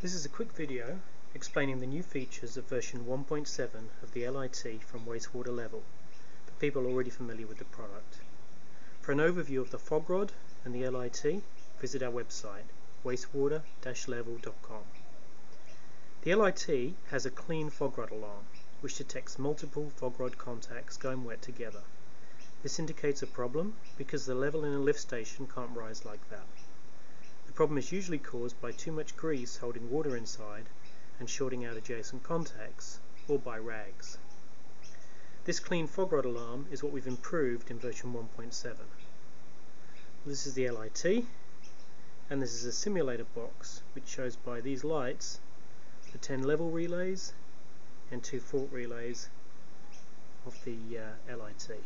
This is a quick video explaining the new features of version 1.7 of the LIT from wastewater level for people already familiar with the product. For an overview of the FOGRod and the LIT, visit our website wastewater-level.com. The LIT has a clean FOGRod alarm which detects multiple FOGRod contacts going wet together. This indicates a problem because the level in a lift station can't rise like that. Problem is usually caused by too much grease holding water inside and shorting out adjacent contacts, or by rags. This clean FOGRod alarm is what we've improved in version 1.7. This is the LIT, and this is a simulator box which shows by these lights the 10 level relays and two fault relays of the uh, LIT.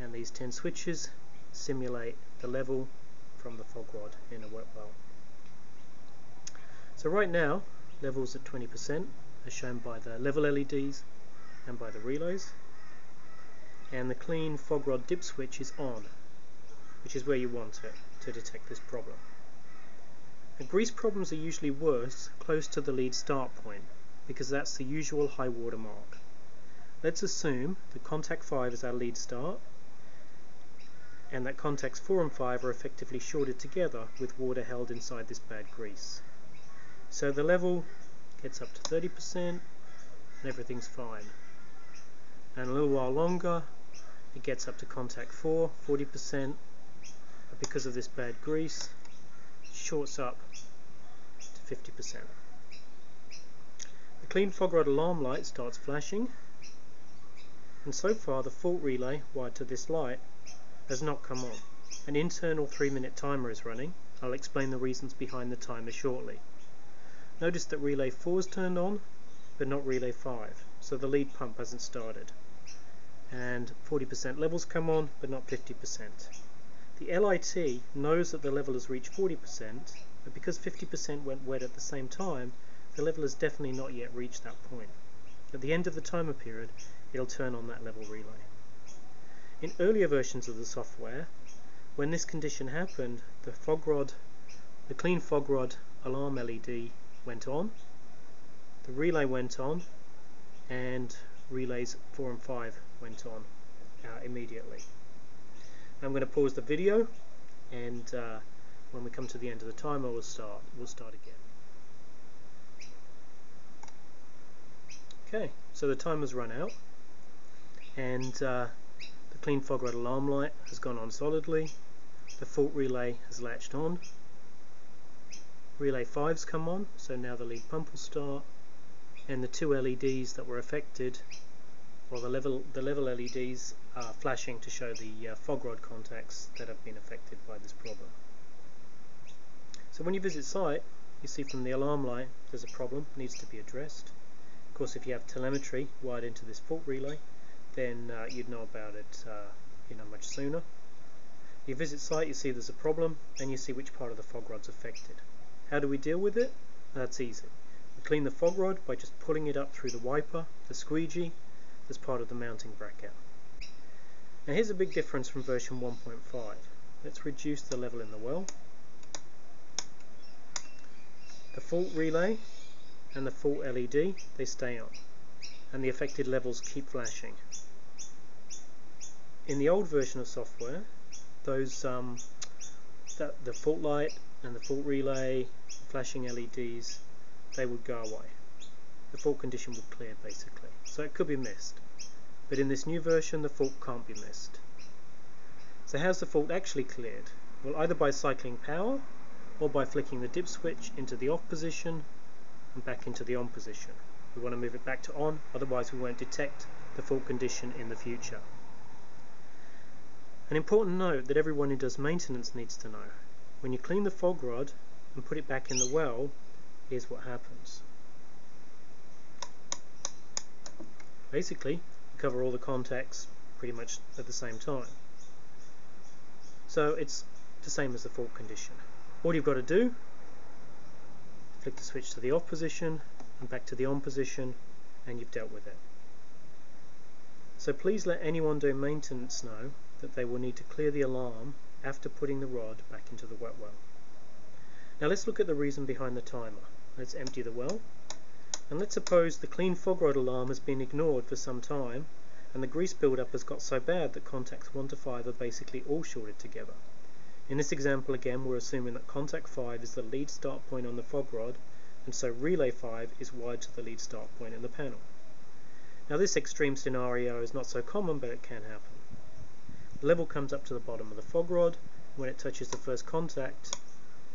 And these 10 switches simulate the level from the FOGRod in a wet well. So right now, levels at 20% as shown by the level LEDs and by the relays. And the clean FOGRod dip switch is on, which is where you want it to detect this problem. Now, grease problems are usually worse close to the lead start point because that's the usual high water mark. Let's assume the contact 5 is our lead start and that contacts 4 and 5 are effectively shorted together with water held inside this bad grease. So the level gets up to 30% and everything's fine. And a little while longer it gets up to contact 4, 40%, but because of this bad grease shorts up to 50%. The clean FOGRod alarm light starts flashing and so far the fault relay wired to this light has not come on. An internal 3 minute timer is running. I'll explain the reasons behind the timer shortly. Notice that relay 4 is turned on but not relay 5 so the lead pump hasn't started and 40% levels come on but not 50%. The LIT knows that the level has reached 40% but because 50% went wet at the same time the level has definitely not yet reached that point. At the end of the timer period, it'll turn on that level relay. In earlier versions of the software, when this condition happened, the FOGRod, the clean FOGRod alarm LED went on, the relay went on, and relays 4 and 5 went on uh, immediately. I'm going to pause the video and uh, when we come to the end of the timer we'll start, we'll start again. Okay, so the timer's run out and uh, clean FOGRod alarm light has gone on solidly, the fault relay has latched on, relay 5's come on, so now the lead pump will start, and the two LEDs that were affected, or the level, the level LEDs are flashing to show the uh, FOGRod contacts that have been affected by this problem. So when you visit site, you see from the alarm light there's a problem, needs to be addressed. Of course, if you have telemetry wired into this fault relay, then uh, you'd know about it uh, you know much sooner. You visit site, you see there's a problem, and you see which part of the FOGRod's affected. How do we deal with it? That's easy. We clean the FOGRod by just pulling it up through the wiper, the squeegee, as part of the mounting bracket. Now here's a big difference from version 1.5. Let's reduce the level in the well. The fault relay and the fault LED, they stay on and the affected levels keep flashing. In the old version of software, those um, that the fault light and the fault relay, flashing LEDs, they would go away. The fault condition would clear basically, so it could be missed. But in this new version, the fault can't be missed. So how's the fault actually cleared? Well, either by cycling power or by flicking the dip switch into the off position and back into the on position. We want to move it back to on, otherwise we won't detect the fault condition in the future. An important note that everyone who does maintenance needs to know. When you clean the FOGRod and put it back in the well, here's what happens. Basically, you cover all the contacts pretty much at the same time. So it's the same as the fault condition. All you've got to do flick the switch to the off position and back to the on position and you've dealt with it. So please let anyone doing maintenance know that they will need to clear the alarm after putting the rod back into the wet well. Now let's look at the reason behind the timer. let's empty the well. And let's suppose the clean FOGRod alarm has been ignored for some time and the grease buildup has got so bad that contacts 1 to 5 are basically all shorted together. In this example again we're assuming that contact 5 is the lead start point on the FOGRod and so relay 5 is wired to the lead start point in the panel. Now this extreme scenario is not so common but it can happen. Level comes up to the bottom of the FOGRod when it touches the first contact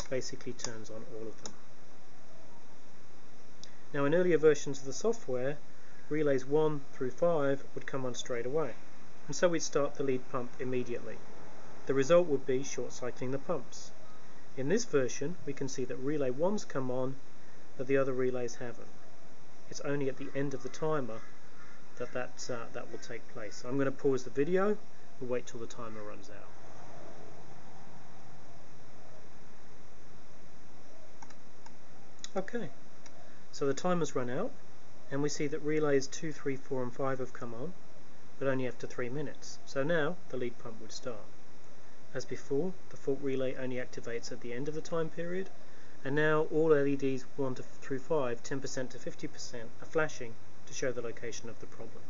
basically turns on all of them. Now in earlier versions of the software relays 1 through 5 would come on straight away and so we'd start the lead pump immediately. The result would be short cycling the pumps. In this version we can see that relay 1's come on but the other relays haven't. It's only at the end of the timer that that, uh, that will take place. So I'm going to pause the video and wait till the timer runs out. Okay, so the timer's run out and we see that relays 2, 3, 4 and 5 have come on but only after 3 minutes. So now the lead pump would start. As before, the fault relay only activates at the end of the time period and now all LEDs 1 to, through 5, 10% to 50% are flashing to show the location of the problem.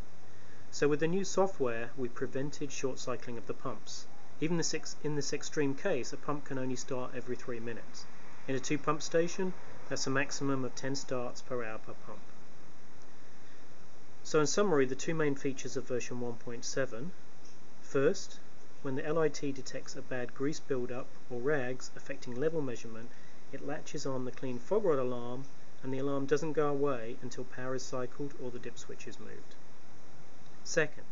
So with the new software, we prevented short cycling of the pumps. Even this in this extreme case, a pump can only start every 3 minutes. In a two pump station, that's a maximum of 10 starts per hour per pump. So in summary, the two main features of version 1.7. First, when the LIT detects a bad grease buildup or rags affecting level measurement, it latches on the clean FOGRod alarm and the alarm doesn't go away until power is cycled or the dip switch is moved. Second,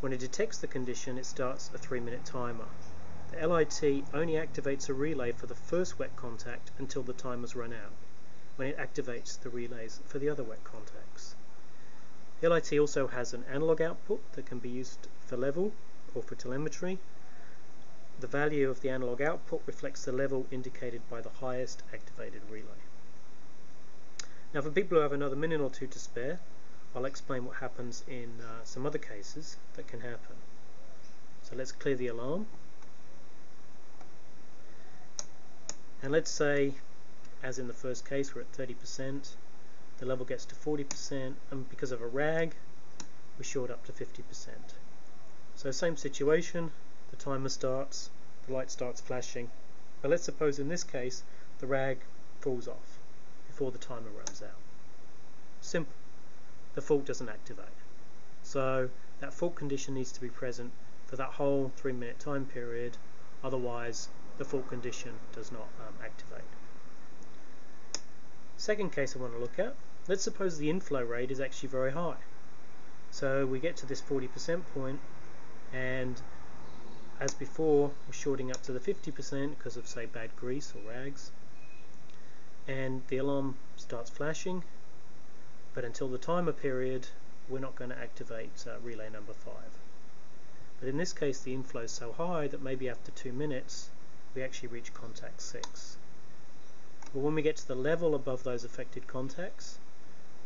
when it detects the condition it starts a 3 minute timer. The LIT only activates a relay for the first wet contact until the timer's run out, when it activates the relays for the other wet contacts. The LIT also has an analog output that can be used for level or for telemetry. The value of the analog output reflects the level indicated by the highest activated relay. Now for people who have another minute or two to spare, I'll explain what happens in uh, some other cases that can happen. So let's clear the alarm. And let's say, as in the first case, we're at 30%, the level gets to 40%, and because of a rag, we're short up to 50%. So same situation, the timer starts, the light starts flashing, but let's suppose in this case, the rag falls off before the timer runs out. Simple. The fault doesn't activate. So that fault condition needs to be present for that whole three minute time period, otherwise the fault condition does not um, activate. Second case I want to look at, let's suppose the inflow rate is actually very high. So we get to this 40% point and as before we're shorting up to the 50% because of say bad grease or rags and the alarm starts flashing but until the timer period we're not going to activate uh, relay number 5 but in this case the inflow is so high that maybe after 2 minutes we actually reach contact 6 but when we get to the level above those affected contacts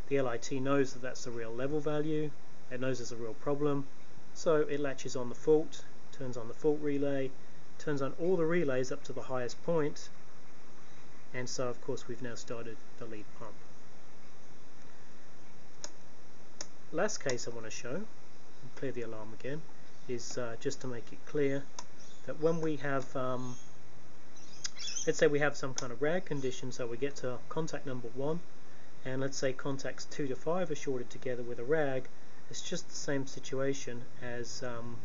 the LIT knows that that's the real level value. It knows there's a real problem. So it latches on the fault turns on the fault relay turns on all the relays up to the highest point. And so of course we've now started the lead pump. Last case I want to show, clear the alarm again, is uh, just to make it clear that when we have, um, let's say we have some kind of rag condition, so we get to contact number one, and let's say contacts two to five are shorted together with a rag, it's just the same situation as um,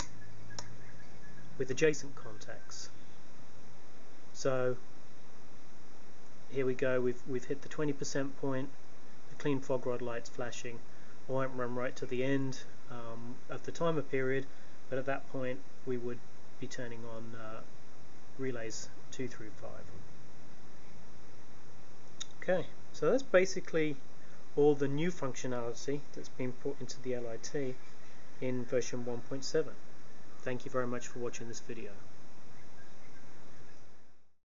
with adjacent contacts. So here we go, we've, we've hit the 20% point, the clean FOGRod light's flashing. I won't run right to the end um, of the timer period, but at that point we would be turning on uh, relays 2 through 5. Okay, so that's basically all the new functionality that's been put into the LIT in version 1.7. Thank you very much for watching this video.